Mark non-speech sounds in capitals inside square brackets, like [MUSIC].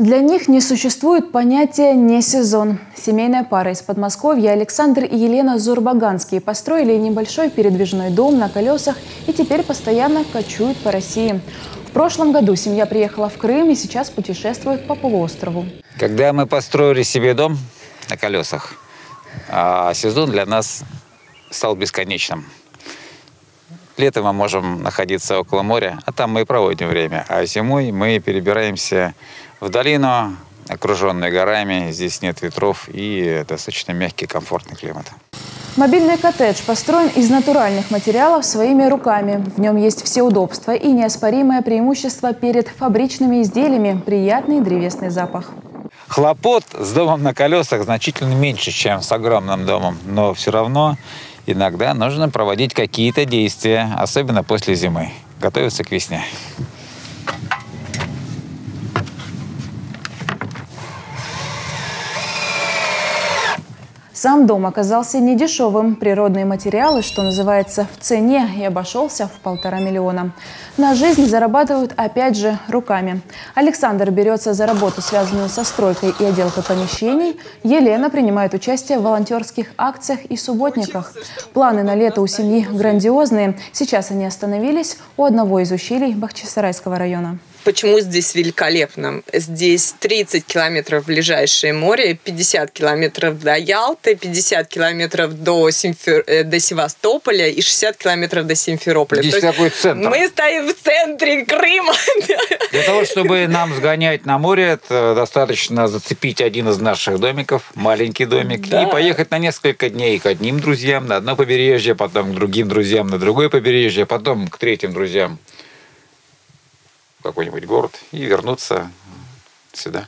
Для них не существует понятия «не сезон». Семейная пара из Подмосковья Александр и Елена Зурбаганские построили небольшой передвижной дом на колесах и теперь постоянно кочуют по России. В прошлом году семья приехала в Крым и сейчас путешествует по полуострову. Когда мы построили себе дом на колесах, а сезон для нас стал бесконечным. Летом мы можем находиться около моря, а там мы и проводим время. А зимой мы перебираемся в долину, окруженную горами. Здесь нет ветров и достаточно мягкий, комфортный климат. Мобильный коттедж построен из натуральных материалов своими руками. В нем есть все удобства и неоспоримое преимущество перед фабричными изделиями – приятный древесный запах. Хлопот с домом на колесах значительно меньше, чем с огромным домом, но все равно иногда нужно проводить какие-то действия, особенно после зимы, готовиться к весне. Сам дом оказался недешевым. Природные материалы, что называется, в цене и обошелся в полтора миллиона. На жизнь зарабатывают опять же руками. Александр берется за работу, связанную со стройкой и отделкой помещений. Елена принимает участие в волонтерских акциях и субботниках. Планы на лето у семьи грандиозные. Сейчас они остановились у одного из ущелий Бахчисарайского района. Почему здесь великолепно? Здесь 30 километров в ближайшее море, 50 километров до Ялты, 50 километров до, Симфер... Э, до Севастополя и 60 километров до Симферополя. Здесь какой центр? Мы стоим в центре Крыма. [LAUGHS] Для того, чтобы нам сгонять на море, достаточно зацепить один из наших домиков, маленький домик, да. и поехать на несколько дней к одним друзьям на одно побережье, потом к другим друзьям на другое побережье, потом к третьим друзьям какой-нибудь город и вернуться сюда.